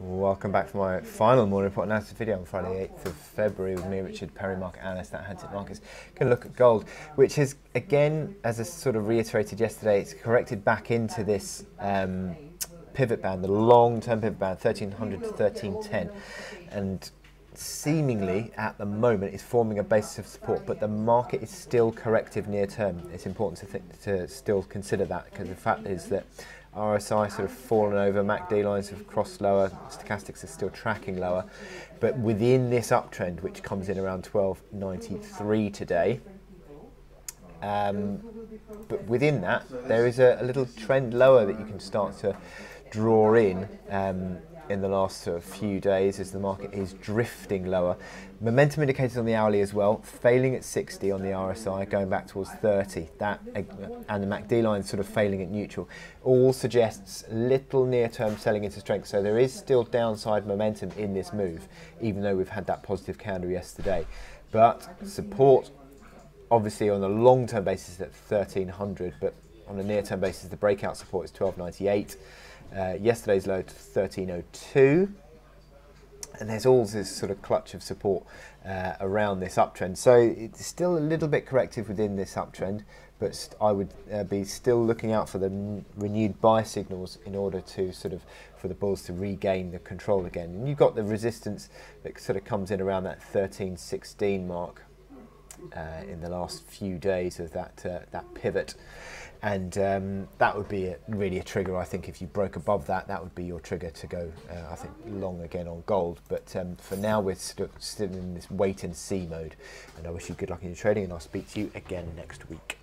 Welcome back for my final morning report analysis video on Friday, 8th of February with me, Richard Perry, market analyst at Hantec Markets. Going to look at gold, which is again, as I sort of reiterated yesterday, it's corrected back into this um, pivot band, the long-term pivot band, 1300 to 1310, and seemingly at the moment is forming a basis of support, but the market is still corrective near term. It's important to, to still consider that because the fact is that RSI sort of fallen over, MACD lines have crossed lower, stochastics are still tracking lower, but within this uptrend, which comes in around 1293 today, um, but within that, there is a, a, little trend lower that you can start to draw in um, in the last sort of few days as the market is drifting lower. Momentum indicators on the hourly as well, failing at 60 on the RSI, going back towards 30. That and the MACD line sort of failing at neutral, all suggests little near-term selling into strength. So there is still downside momentum in this move, even though we've had that positive candle yesterday. But support, obviously on a long-term basis at 1300, but on a near-term basis, the breakout support is 1298. Uh, yesterday's low to 1302 and there's all this sort of clutch of support uh, around this uptrend. So it's still a little bit corrective within this uptrend, but I would uh, be still looking out for the renewed buy signals in order to sort of for the bulls to regain the control again. And you've got the resistance that sort of comes in around that 1316 mark uh, in the last few days of that uh, that pivot, and um, that would be a, really a trigger. I think if you broke above that, that would be your trigger to go. Uh, I think long again on gold. But um, for now, we're st still in this wait and see mode. And I wish you good luck in your trading, and I'll speak to you again next week.